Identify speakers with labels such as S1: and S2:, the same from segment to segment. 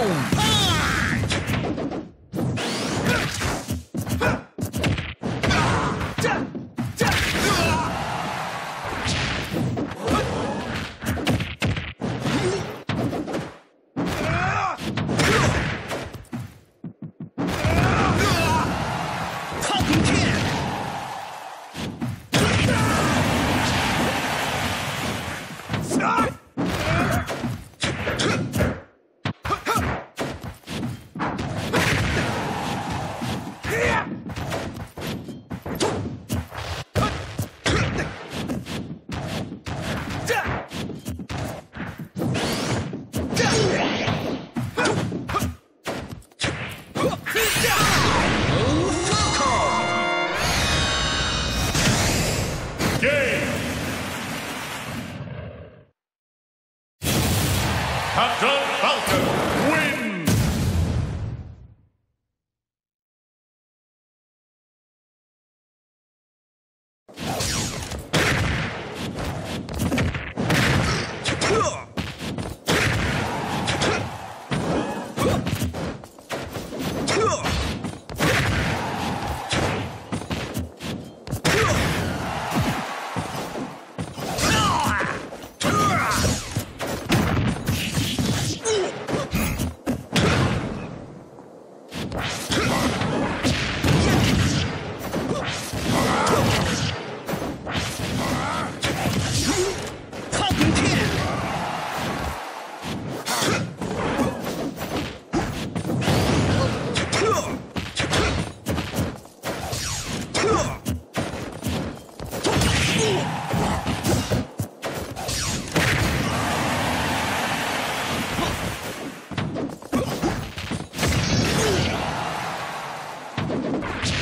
S1: Boom!
S2: Ugh! Thank you.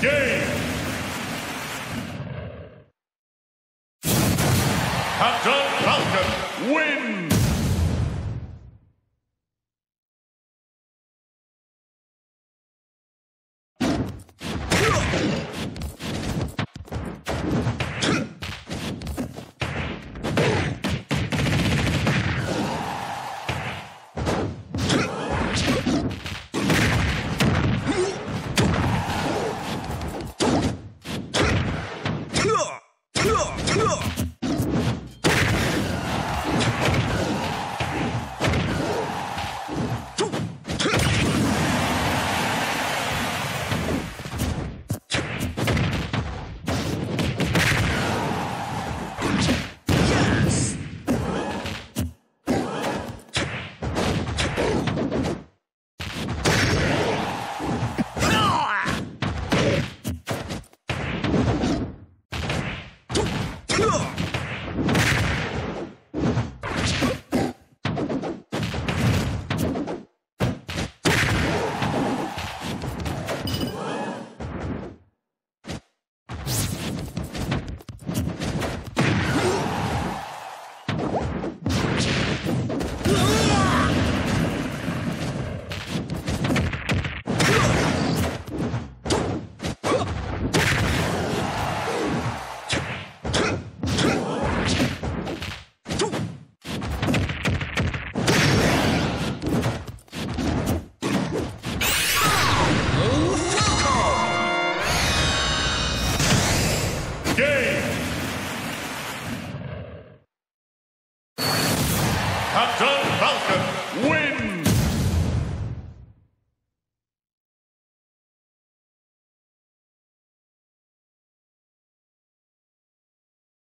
S2: Game! Ugh!